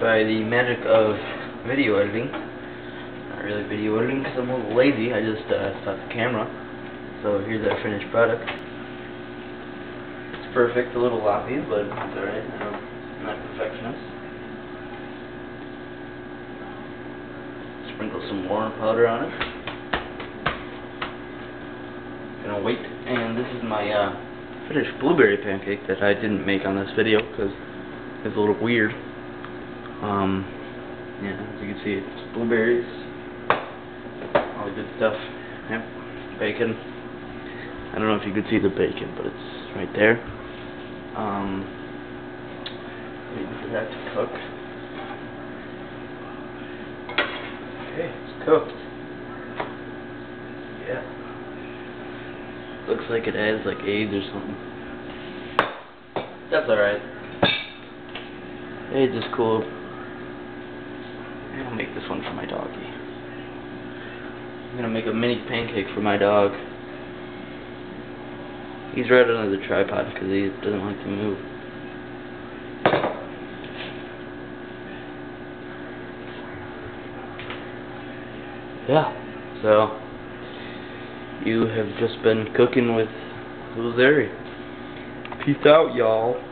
by the magic of video editing. Not really video editing because I'm a little lazy. I just uh, stopped the camera. So here's our finished product. It's perfect, a little loppy, but it's alright. I'm not perfectionist. Sprinkle some warm powder on it. Gonna wait, and this is my uh, finished blueberry pancake that I didn't make on this video because it's a little weird. Um, yeah, as you can see, it's blueberries, all the good stuff. Yep, bacon. I don't know if you could see the bacon, but it's right there. Um, waiting for that to cook. Okay, it's cooked. Yeah. Looks like it has like AIDS or something. That's alright. AIDS is cool. I'll make this one for my doggy. I'm gonna make a mini pancake for my dog. He's right under the tripod because he doesn't like to move. Yeah, so you have just been cooking with Little. Peace out, y'all.